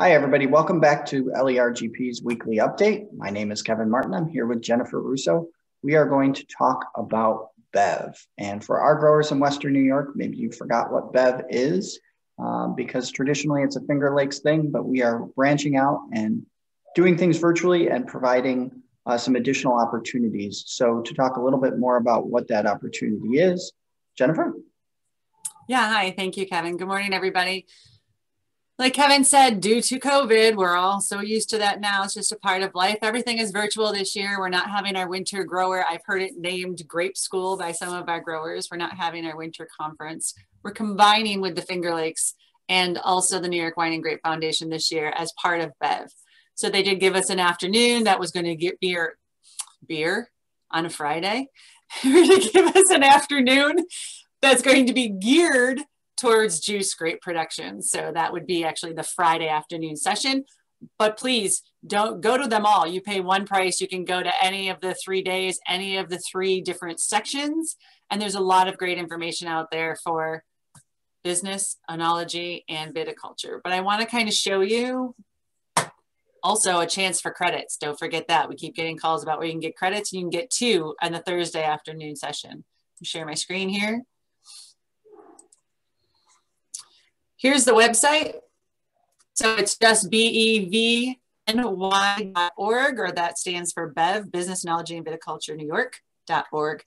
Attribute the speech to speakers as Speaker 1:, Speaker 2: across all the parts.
Speaker 1: Hi, everybody. Welcome back to LERGP's weekly update. My name is Kevin Martin. I'm here with Jennifer Russo. We are going to talk about BEV. And for our growers in Western New York, maybe you forgot what BEV is um, because traditionally it's a Finger Lakes thing, but we are branching out and doing things virtually and providing uh, some additional opportunities. So, to talk a little bit more about what that opportunity is, Jennifer?
Speaker 2: Yeah, hi. Thank you, Kevin. Good morning, everybody like Kevin said, due to COVID, we're all so used to that now. It's just a part of life. Everything is virtual this year. We're not having our winter grower. I've heard it named Grape School by some of our growers. We're not having our winter conference. We're combining with the Finger Lakes and also the New York Wine and Grape Foundation this year as part of BEV. So they did give us an afternoon that was going to get beer, beer on a Friday. They're going to give us an afternoon that's going to be geared towards juice grape production. So that would be actually the Friday afternoon session. But please don't go to them all. You pay one price. You can go to any of the three days, any of the three different sections. And there's a lot of great information out there for business, enology, and viticulture. But I want to kind of show you also a chance for credits. Don't forget that. We keep getting calls about where you can get credits. You can get two on the Thursday afternoon session. Share my screen here. Here's the website. So it's just B-E-V-N-Y.org, or that stands for BEV, Business, Enology, and Viticulture New York.org.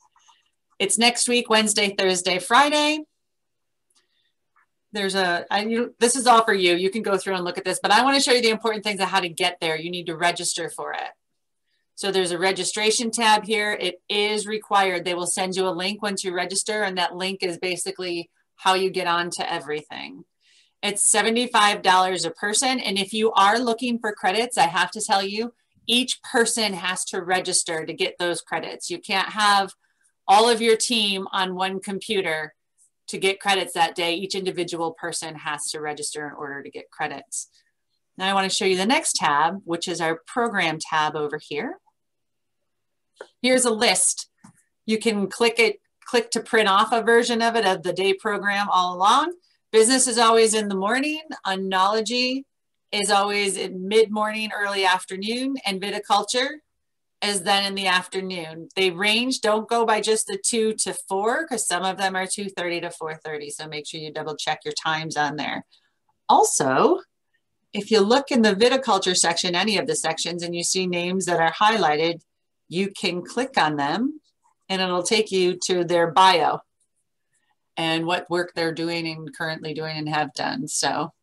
Speaker 2: It's next week, Wednesday, Thursday, Friday. There's a, I, you, this is all for you. You can go through and look at this, but I want to show you the important things of how to get there. You need to register for it. So there's a registration tab here. It is required. They will send you a link once you register, and that link is basically how you get on to everything. It's $75 a person. And if you are looking for credits, I have to tell you, each person has to register to get those credits. You can't have all of your team on one computer to get credits that day. Each individual person has to register in order to get credits. Now I wanna show you the next tab, which is our program tab over here. Here's a list. You can click it, click to print off a version of it of the day program all along. Business is always in the morning. Enology is always in mid-morning, early afternoon, and viticulture is then in the afternoon. They range, don't go by just the two to four, because some of them are 2.30 to 4.30. So make sure you double check your times on there. Also, if you look in the viticulture section, any of the sections, and you see names that are highlighted, you can click on them and it'll take you to their bio and what work they're doing and currently doing and have done. So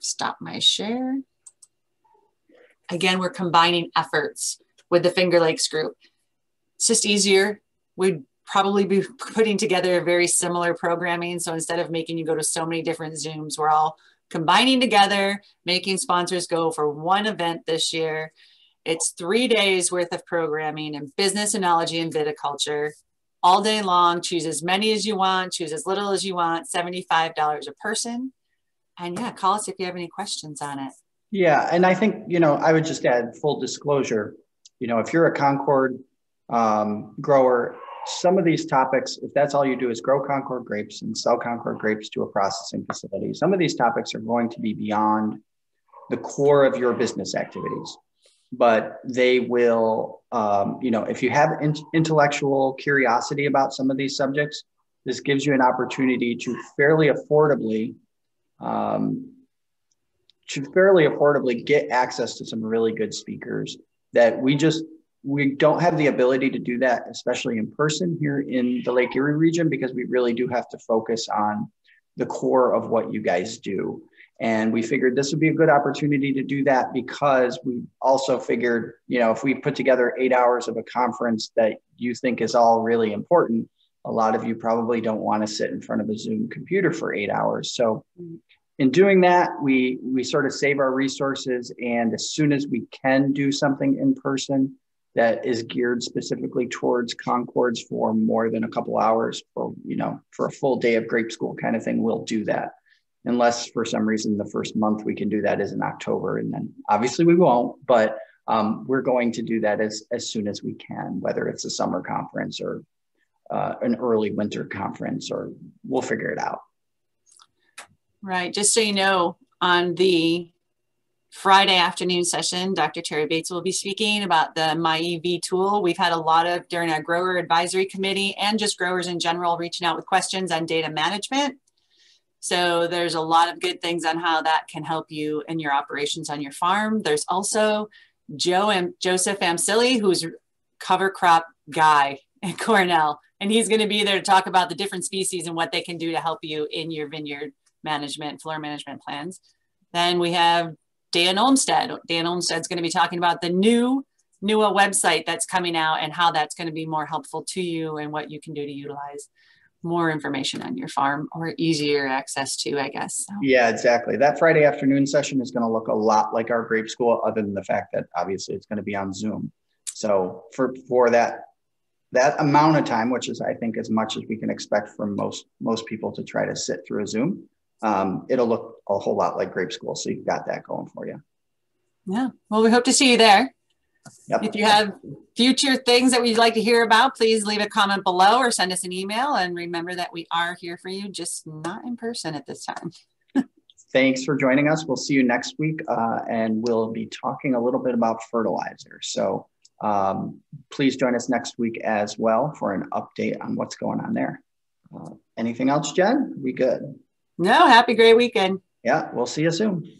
Speaker 2: stop my share. Again, we're combining efforts with the Finger Lakes group. It's just easier. We'd probably be putting together a very similar programming. So instead of making you go to so many different Zooms, we're all combining together, making sponsors go for one event this year. It's three days worth of programming in business, enology, and viticulture all day long. Choose as many as you want, choose as little as you want, $75 a person. And yeah, call us if you have any questions on it.
Speaker 1: Yeah, and I think, you know, I would just add full disclosure. You know, if you're a Concord um, grower, some of these topics, if that's all you do is grow Concord grapes and sell Concord grapes to a processing facility, some of these topics are going to be beyond the core of your business activities but they will, um, you know, if you have in- intellectual curiosity about some of these subjects, this gives you an opportunity to fairly affordably, um, to fairly affordably get access to some really good speakers that we just we don't have the ability to do that, especially in person here in the Lake Erie region, because we really do have to focus on the core of what you guys do. And we figured this would be a good opportunity to do that because we also figured, you know, if we put together eight hours of a conference that you think is all really important, a lot of you probably don't want to sit in front of a Zoom computer for eight hours. So in doing that, we we sort of save our resources. And as soon as we can do something in person that is geared specifically towards Concords for more than a couple hours or, you know, for a full day of grape school kind of thing, we'll do that unless for some reason the first month we can do that is in October. And then obviously we won't, but um, we're going to do that as, as soon as we can, whether it's a summer conference or uh, an early winter conference, or we'll figure it out.
Speaker 2: Right. Just so you know, on the Friday afternoon session, Dr. Terry Bates will be speaking about the MyEV tool. We've had a lot of during our grower advisory committee and just growers in general reaching out with questions on data management. So there's a lot of good things on how that can help you in your operations on your farm. There's also Joe and Joseph Amsili, who's cover crop guy at Cornell, and he's going to be there to talk about the different species and what they can do to help you in your vineyard management, floor management plans. Then we have Dan Olmstead. Dan Olmstead's going to be talking about the new NEWA website that's coming out and how that's going to be more helpful to you and what you can do to utilize more information on your farm or easier access to, I guess. So.
Speaker 1: Yeah, exactly. That Friday afternoon session is going to look a lot like our grape school, other than the fact that obviously it's going to be on Zoom. So for for that that amount of time, which is I think as much as we can expect from most most people to try to sit through a Zoom, um, it'll look a whole lot like grape school. So you've got that going for you.
Speaker 2: Yeah. Well, we hope to see you there.
Speaker 1: Yep.
Speaker 2: If you have future things that we'd like to hear about, please leave a comment below or send us an email. And remember that we are here for you, just not in person at this time.
Speaker 1: Thanks for joining us. We'll see you next week, uh, and we'll be talking a little bit about fertilizer. So um, please join us next week as well for an update on what's going on there. Uh, anything else, Jen? We good?
Speaker 2: No, happy great weekend.
Speaker 1: Yeah, we'll see you soon.